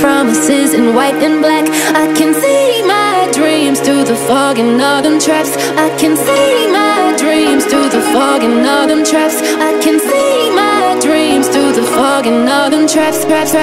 promises in white and black. I can see my dreams through the fog and all them traps. I can see my dreams through the fog and all them traps. I can see my dreams through the fog and all them traps. Traps,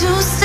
to stay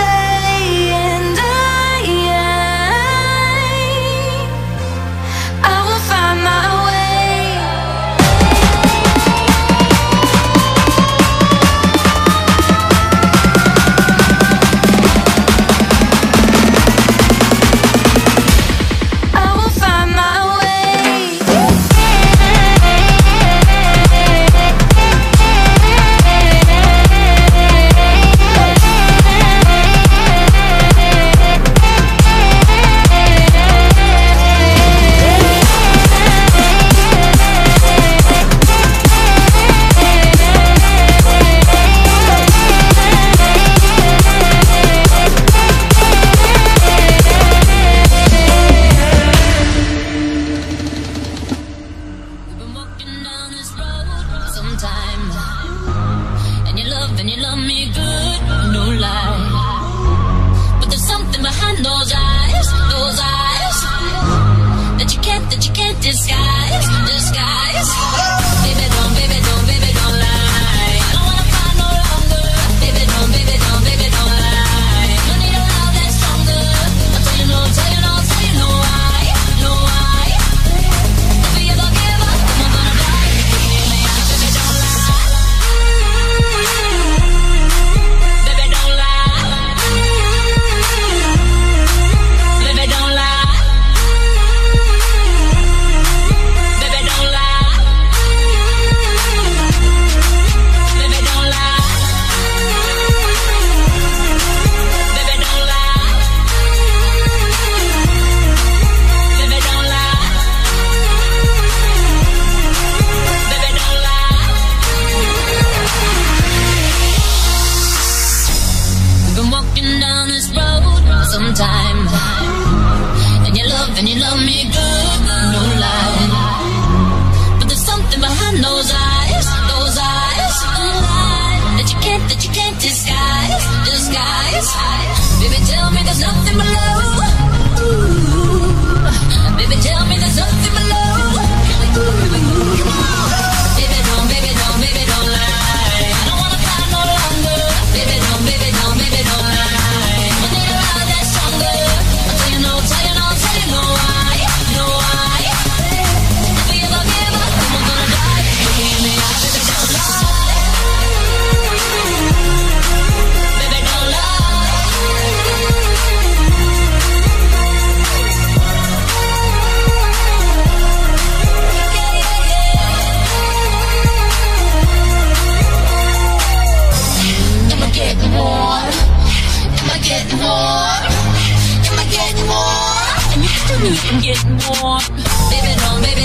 and you love me good. you can get warm. Baby, no, baby.